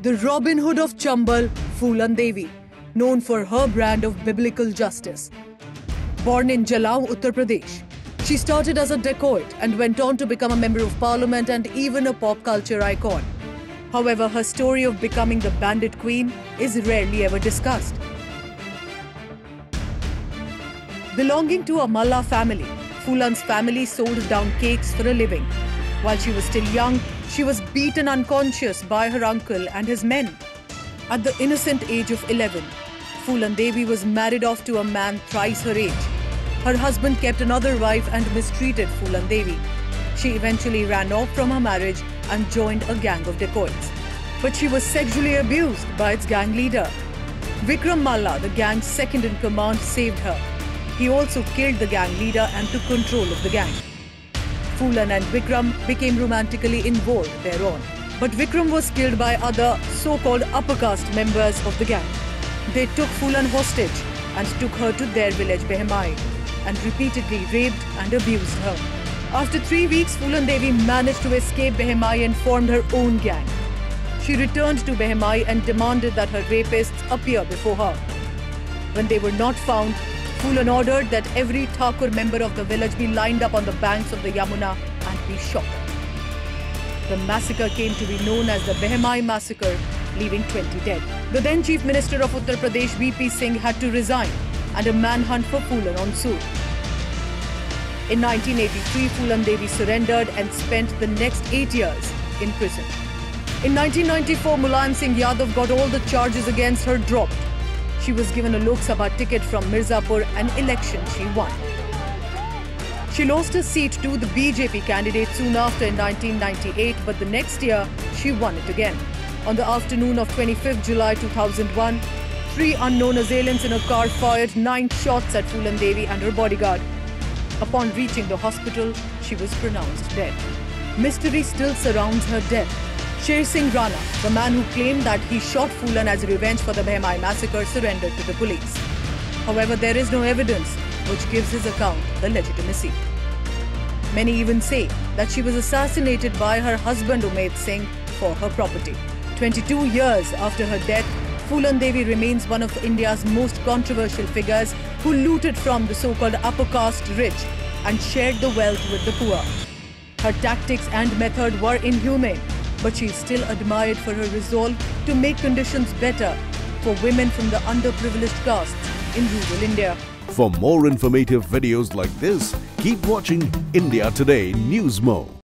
the Robin Hood of Chambal, Phoolan Devi, known for her brand of biblical justice. Born in Jalaun, Uttar Pradesh, she started as a dacoit and went on to become a member of parliament and even a pop culture icon. However, her story of becoming the bandit queen is rarely ever discussed. Belonging to a Malla family, Phoolan's family sold down cakes for a living. While she was still young, she was beaten unconscious by her uncle and his men. At the innocent age of 11, Phoolan Devi was married off to a man thrice her age. Her husband kept another wife and mistreated Phoolan Devi. She eventually ran off from her marriage and joined a gang of dacoits. But she was sexually abused by its gang leader. Vikram Malla, the gang's second in command, saved her. He also killed the gang leader and took control of the gang. Phoolan and Vikram became romantically involved thereon. But Vikram was killed by other so-called upper caste members of the gang. They took Phoolan hostage and took her to their village Behmai and repeatedly raped and abused her. After three weeks, Phoolan Devi managed to escape Behmai and formed her own gang. She returned to Behmai and demanded that her rapists appear before her. When they were not found, Phoolan ordered that every Thakur member of the village be lined up on the banks of the Yamuna and be shot. The massacre came to be known as the Behmai massacre, leaving 20 dead. The then Chief Minister of Uttar Pradesh, VP Singh, had to resign and a manhunt for Phoolan ensued. In 1983, Phoolan Devi surrendered and spent the next eight years in prison. In 1994, Mulayam Singh Yadav got all the charges against her dropped. She was given a Lok Sabha ticket from Mirzapur, an election she won. She lost her seat to the BJP candidate soon after in 1998, but the next year she won it again. On the afternoon of 25th July 2001, three unknown assailants in a car fired nine shots at Phoolan Devi and her bodyguard. Upon reaching the hospital, she was pronounced dead. Mystery still surrounds her death. Sher Singh Rana, the man who claimed that he shot Phoolan as revenge for the Behmai massacre, surrendered to the police. However, there is no evidence which gives his account the legitimacy. Many even say that she was assassinated by her husband Umed Singh for her property. 22 years after her death, Phoolan Devi remains one of India's most controversial figures who looted from the so-called upper caste rich and shared the wealth with the poor. Her tactics and method were inhumane, but she is still admired for her resolve to make conditions better for women from the underprivileged castes in rural India. For more informative videos like this, keep watching India Today News Mo.